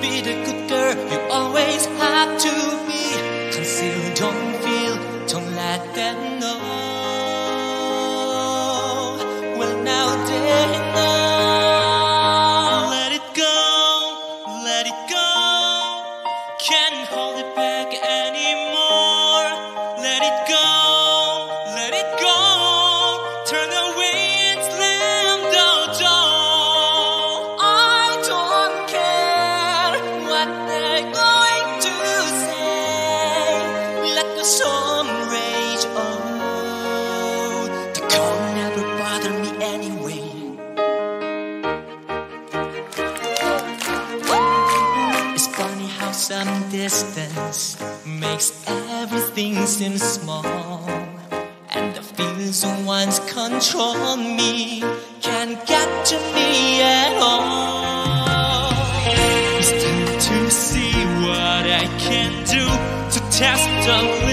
Be the good girl you always have to be. Conceal, don't feel, don't let them know. Well, now they know. Let it go, let it go. Can't hold it back anymore. Let it go, some distance makes everything seem small. And the feelings once control me can't get to me at all. It's time to see what I can do to test the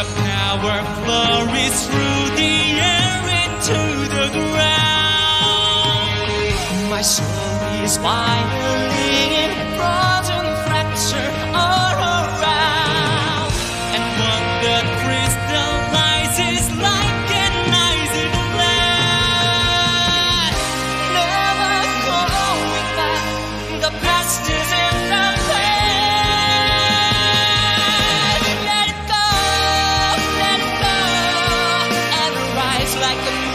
My power flurries through the air into the ground. My soul is violin like a